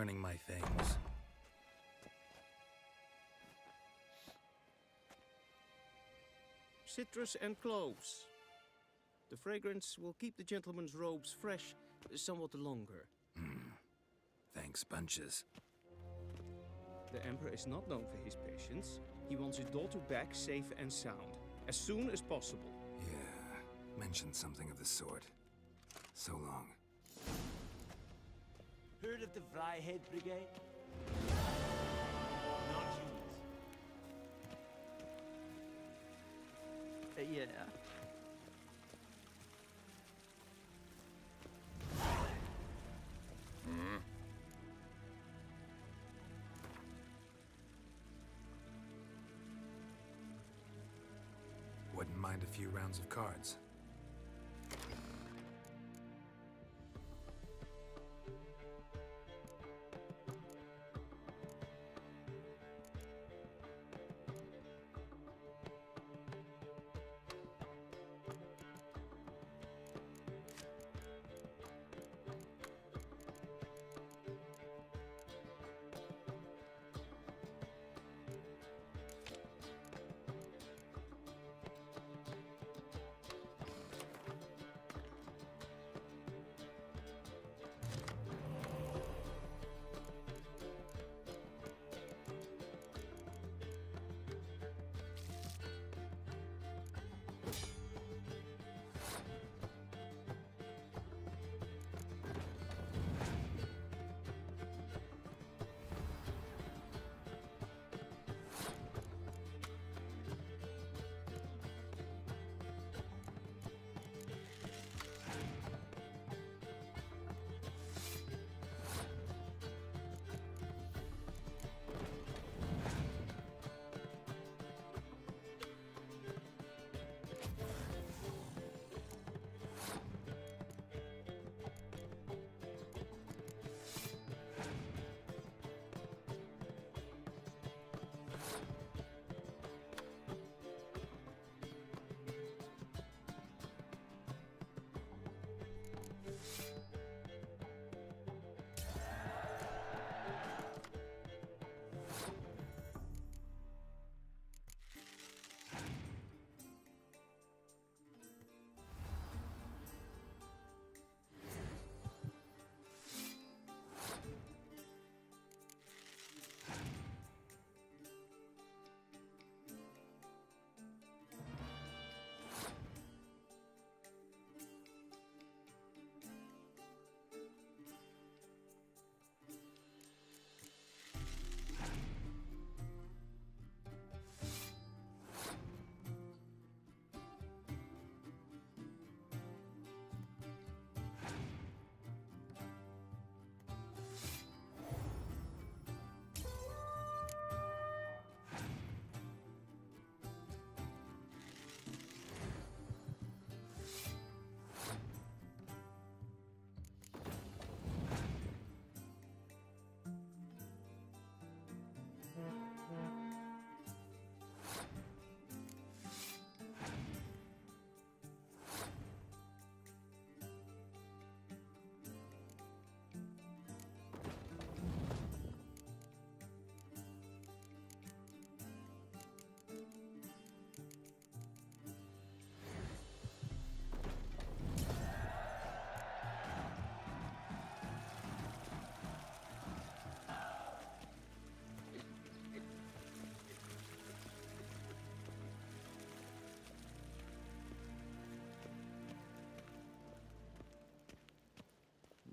returning my things. Citrus and cloves. The fragrance will keep the gentleman's robes fresh somewhat longer. Hmm. Thanks, bunches. The Emperor is not known for his patience. He wants his daughter back safe and sound, as soon as possible. Yeah, mentioned something of the sort. So long. Heard of the Flyhead Brigade? Not yours. Uh, yeah. Wouldn't mind a few rounds of cards.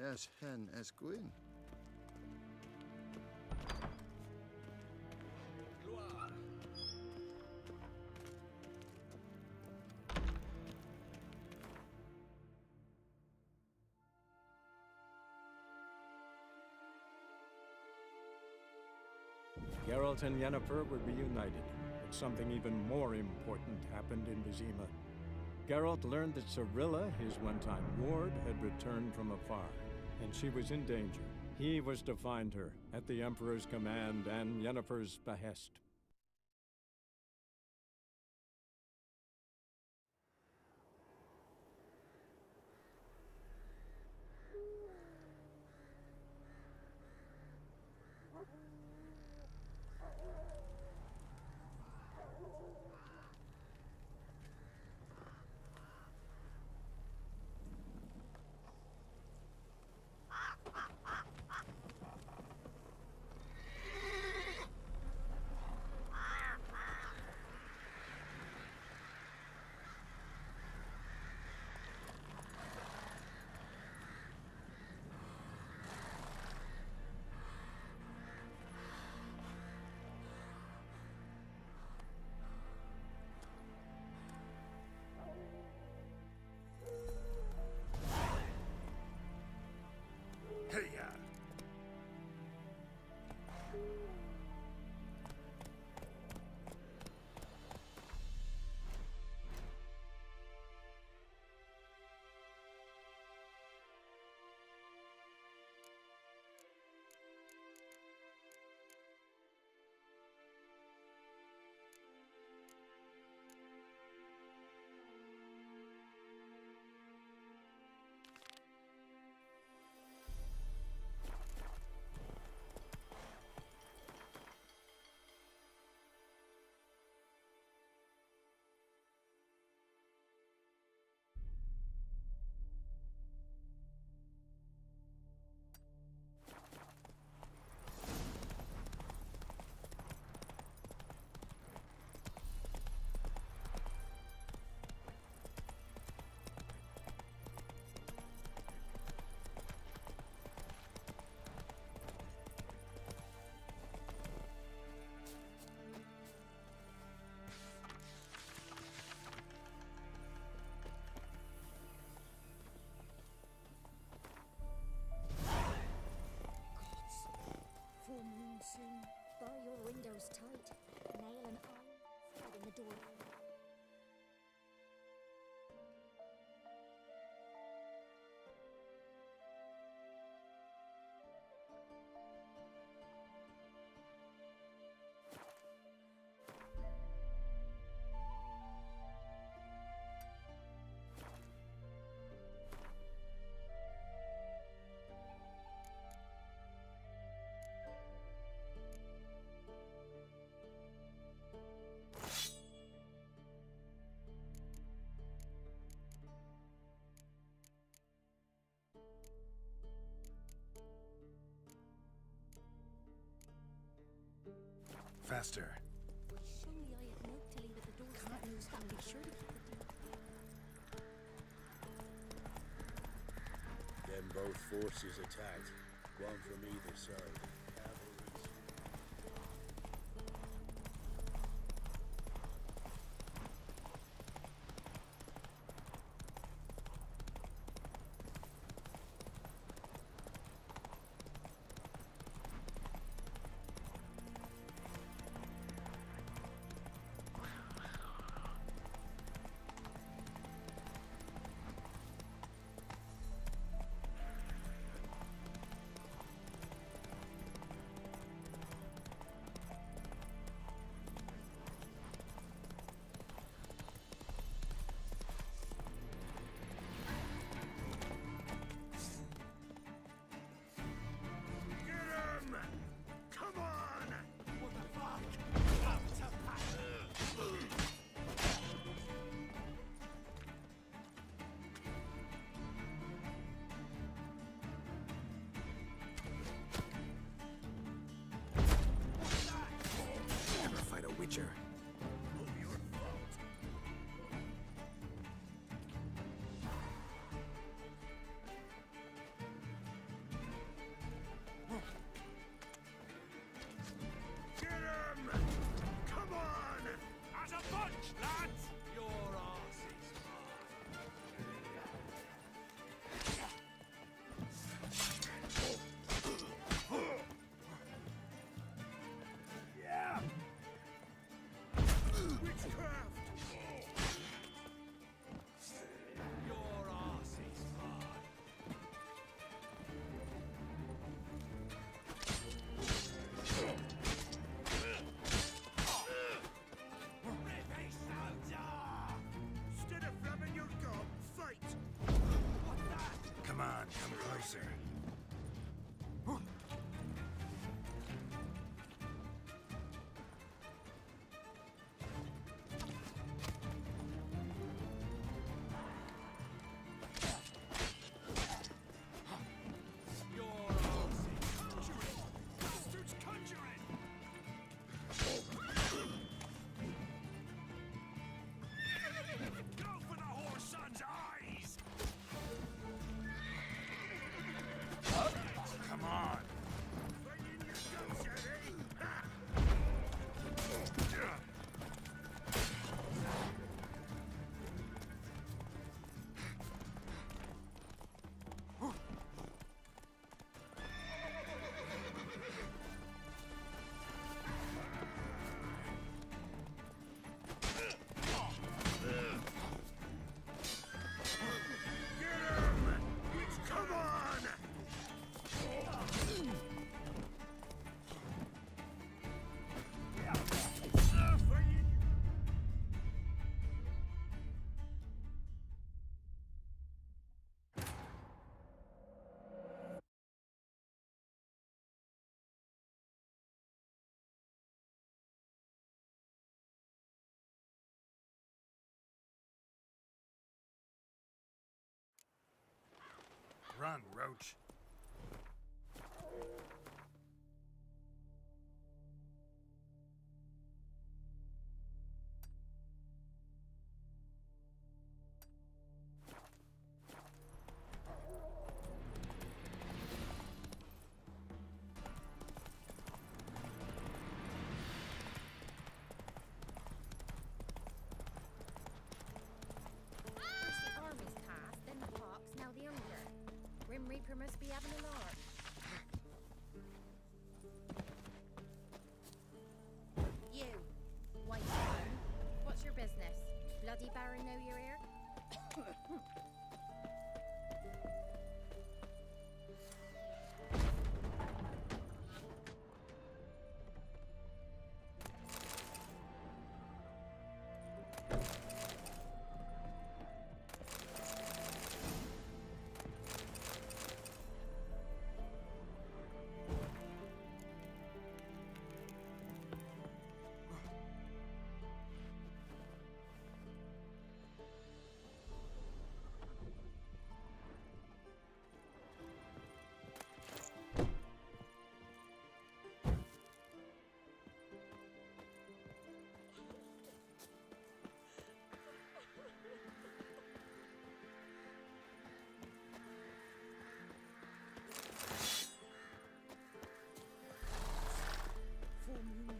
Nes hen Esgwyn. Geralt and Yennefer were reunited, but something even more important happened in Vizima. Geralt learned that Cirilla, his one-time ward, had returned from afar, and she was in danger. He was to find her, at the Emperor's command and Yennefer's behest. It. Then both forces attacked, one from either side. future. closer. Run, Roach.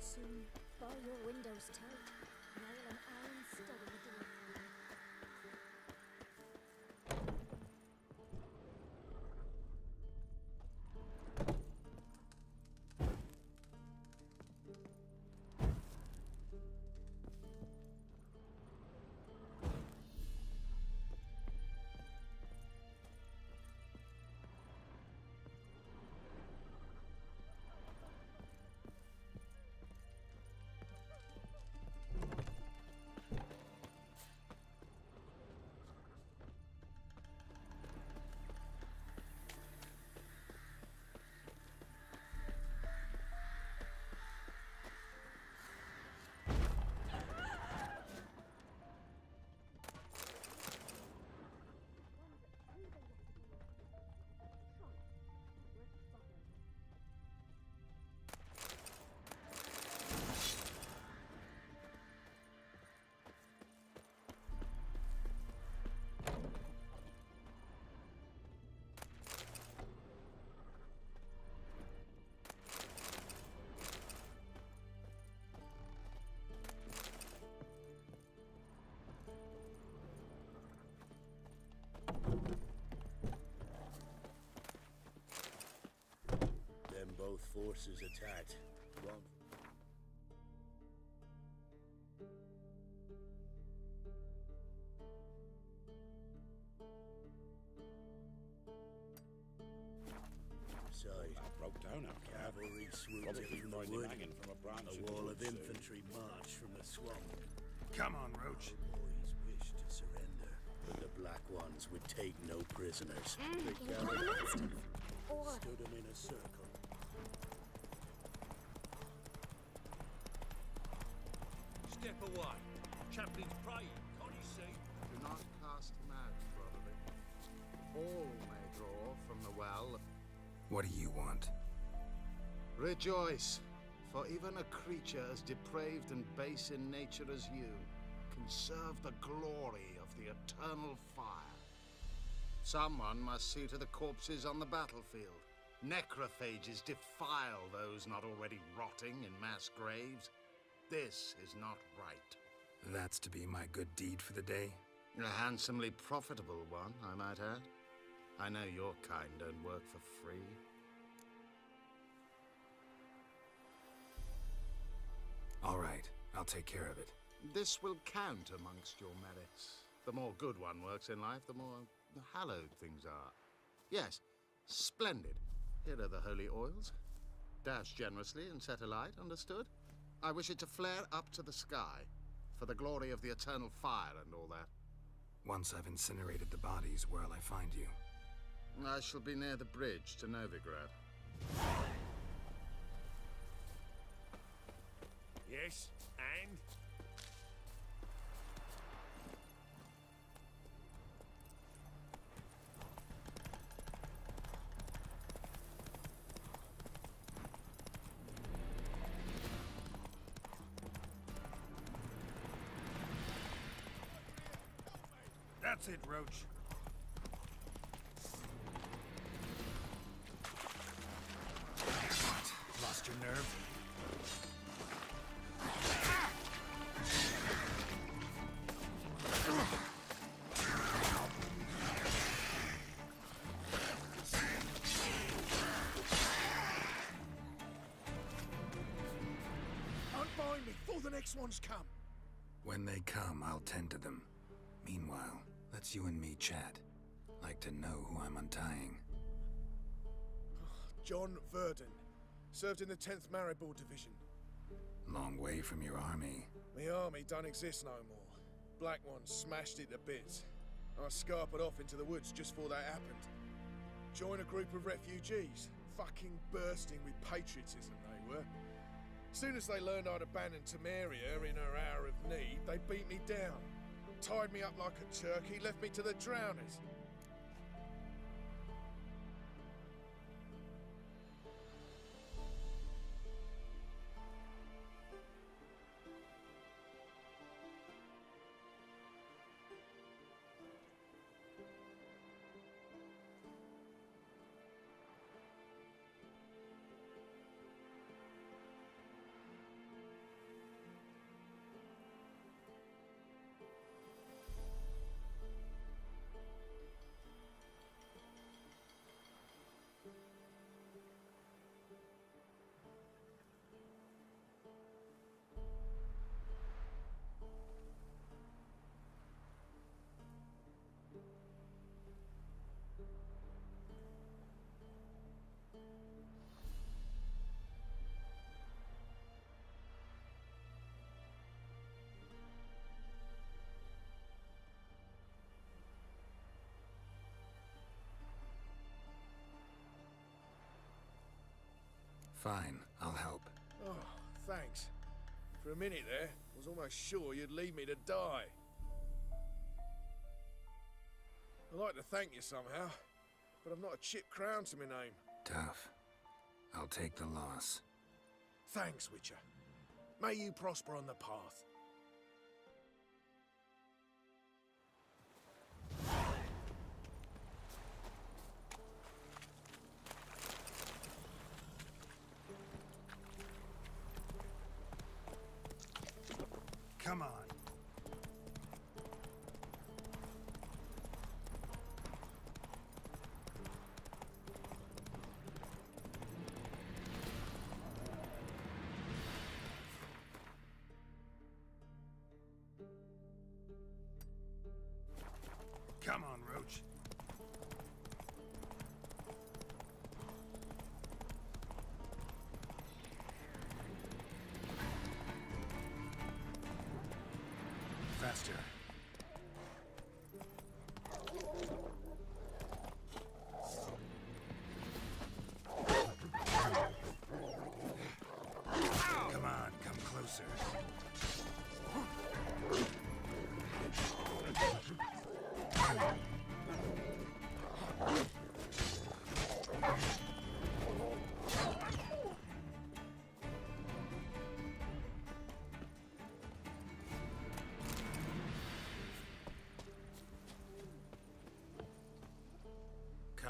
Soon. Bar your windows. Both forces attacked. One. Side. broke down out. Cavalry swooped Probably in the finding wood. from a branch A the wall of woods soon. infantry marched from the swamp. Come on, Roach. Boys wished to surrender, but the Black Ones would take no prisoners. They Can you gathered call an instant? Or stood them in a circle. Away. Chaplain's praying, can't you see? Do not cast him out, Roderick. All may draw from the well. What do you want? Rejoice, for even a creature as depraved and base in nature as you can serve the glory of the eternal fire. Someone must see to the corpses on the battlefield. Necrophages defile those not already rotting in mass graves. This is not right. That's to be my good deed for the day? A handsomely profitable one, I might add. I know your kind don't work for free. All right, I'll take care of it. This will count amongst your merits. The more good one works in life, the more hallowed things are. Yes, splendid. Here are the holy oils. Dash generously and set alight, understood? I wish it to flare up to the sky, for the glory of the eternal fire and all that. Once I've incinerated the bodies, where'll I find you? I shall be near the bridge to Novigrad. Yes, and? That's it, Roach. Lost your nerve? Unbind me before the next ones come. When they come, I'll tend to them. You and me chat. Like to know who I'm untying. John Verdon. Served in the 10th Maribor Division. Long way from your army. The army don't exist no more. Black Ones smashed it to bits. I scarpered off into the woods just before that happened. Joined a group of refugees. Fucking bursting with patriotism, they were. Soon as they learned I'd abandoned Temeria in her hour of need, they beat me down. Tied me up like a turkey, left me to the drowners. Fine, I'll help. Oh, thanks. For a minute there, I was almost sure you'd leave me to die. I'd like to thank you somehow, but I've not a chip crown to my name. Tough. I'll take the loss. Thanks, Witcher. May you prosper on the path.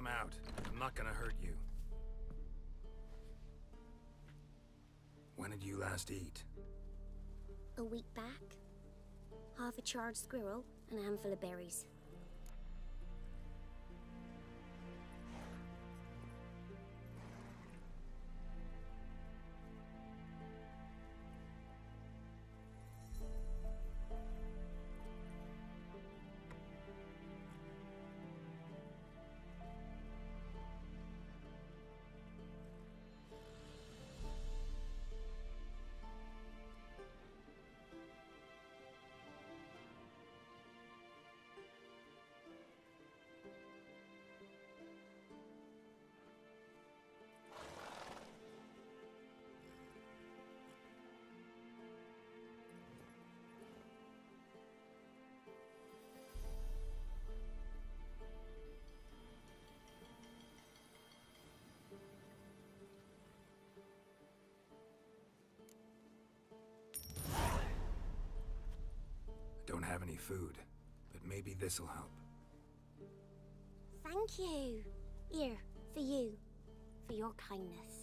Come out. I'm not gonna hurt you. When did you last eat? A week back, half a charred squirrel and a handful of berries. Have any food, but Maybe this'll help. Thank you. Here, for you. For your kindness.